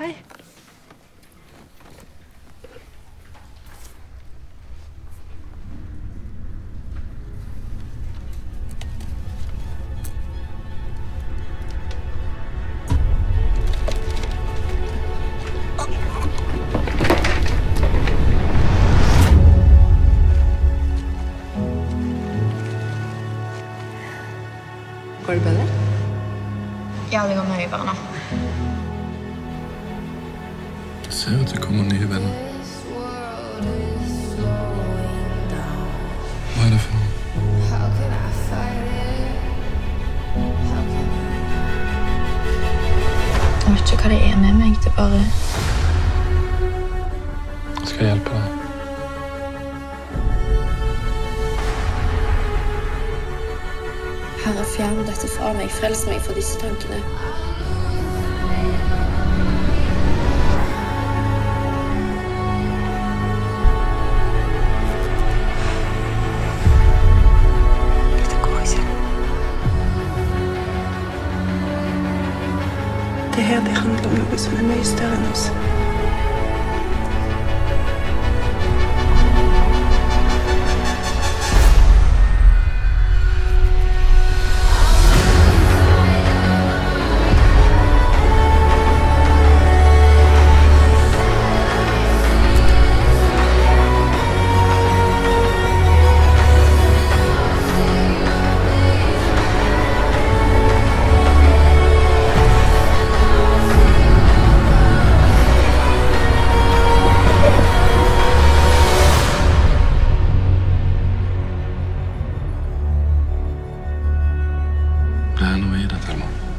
Hei. Går det bedre? Ja, det går mye bedre nå. Jeg ser at det kommer nye venner. Hva er det for noe? Jeg vet ikke hva det er med meg. Det bare Jeg skal hjelpe deg. Herre, fjern dette fra meg. Frels meg fra disse tankene. Det her det handler om noe som er mye